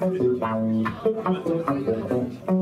Thank you.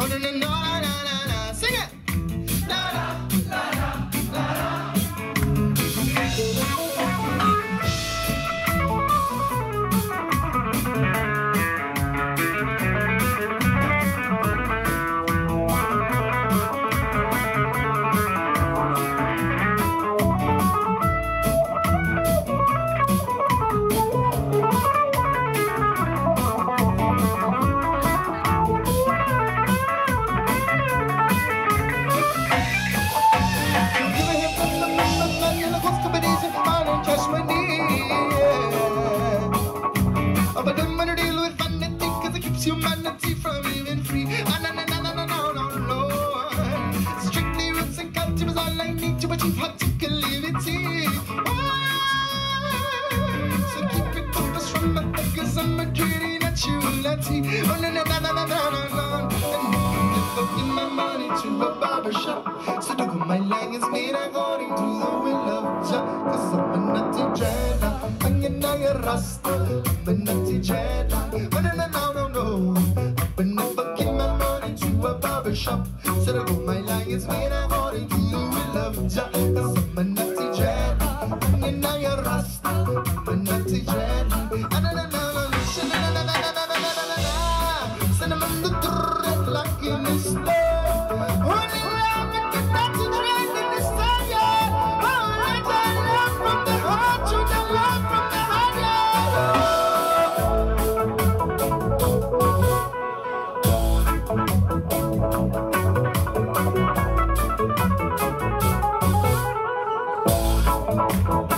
Oh, no, no, no. all I need you, but you have to leave it So keep it focused from my focus, I'm a greedy naturality. Oh, no, no, no, no, no, no, no. I'm my money to a barber shop. So look my line is made according to the will of Cause I'm a nutty dreader, I'm a nutty rasta, I'm a nutty. Oh, no, no, no, no, no. But never give my money to a barber shop. So look my line is made according to Jack, the woman, the teacher, and now you're. Música